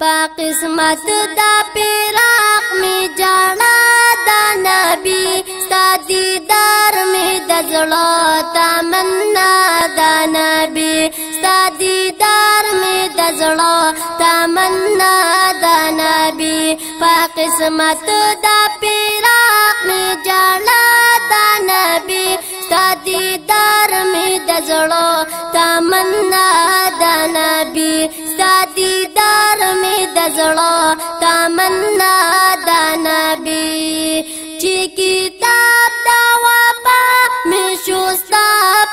پا قسمت دا پیراق می جانا دا نبی ستا دیدار می د زړه تمنا دا نبی ستا دیدار می د زړه تمنا دا نبی پا قسمت دا پیراق می جانا دا نبی ستا دیدار می د زړه تمنا دا نبی ستا دیدار می دزړه تمنا د نبی چې کتاب دا وپا می شوستا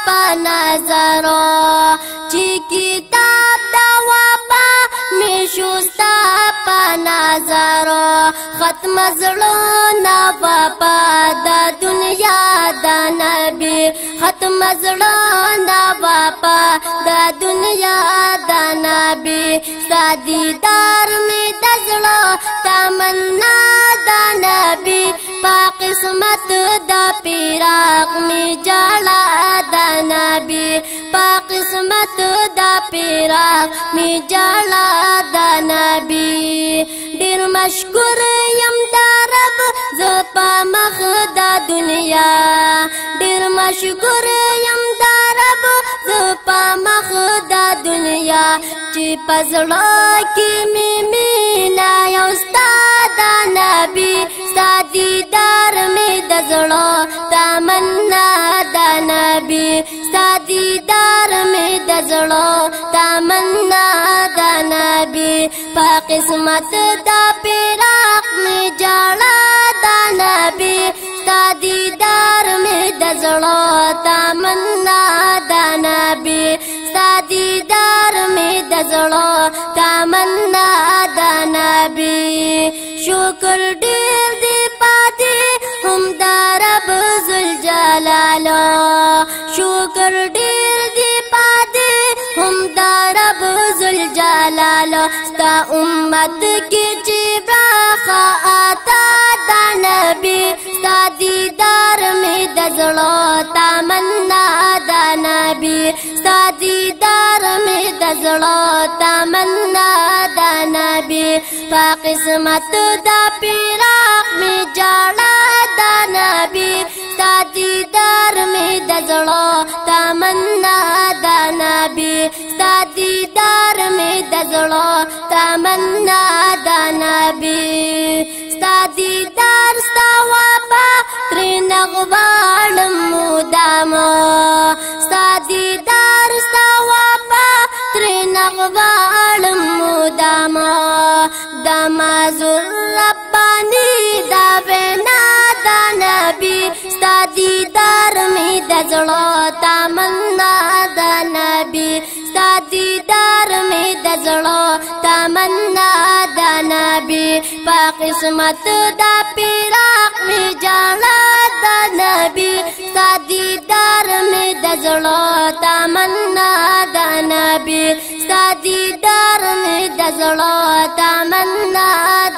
په نظر چې کتاب دا وپا می شوستا په نظر ختم زړه نه وپا د دنیا د نبی ختم زړه نه وپا د دنیا د دادی دار می دزلو تمنا دا نبی پا قسمت دا پیراغ می جالا دا نبی پا قسمت دا پیراغ می جالا دا نبی دیر مشکور یم دا رب زپا مخ دا دنیا دیر مشکور چې پزړه کې مې مینا یو استاد نبی سادي دار مې د زړه تمنا د نبی سادي دار مې د زړه تمنا د نبی په قسمت دا پی زړه تمنا د نبی شکر ډیر دی پاتې هم د رب ذل جلال شکر ډیر دی پاتې هم د رب ذل جلال ستا امت کې چې برخه آتا د نبی ستا دیدار مې د زړه تمنا د نبی ستا دیدار مې د زړه پا قسمت دا پیراق می جاڑا دا نبی تا دیدار می دا زڑا تمنا دا نبی تا دیدار می دا زڑا تمنا دا نبی تا دیدار ستا وابا تری نغوالم مدامو ستا دیدار ستا وابا تری نغوالم دزړه تمنا د نبی ساتي دار می دزړه تمنا د نبی په قسمت د پیراق می جانا د نبی ساتي دار می دزړه تمنا د نبی ساتي دار می دزړه تمنا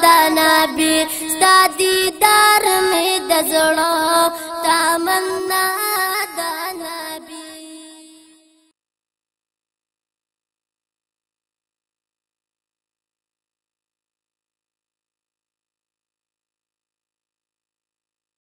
د نبی ساتي دار می دزړه تمنا